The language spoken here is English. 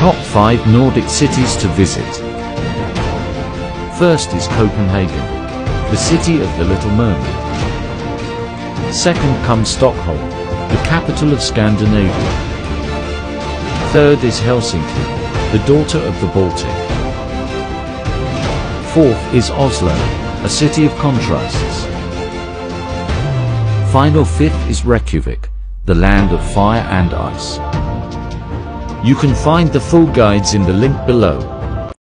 Top 5 Nordic cities to visit. First is Copenhagen, the city of the Little Mermaid. Second comes Stockholm, the capital of Scandinavia. Third is Helsinki, the daughter of the Baltic. Fourth is Oslo, a city of contrasts. Final fifth is Reykjavik, the land of fire and ice. You can find the full guides in the link below.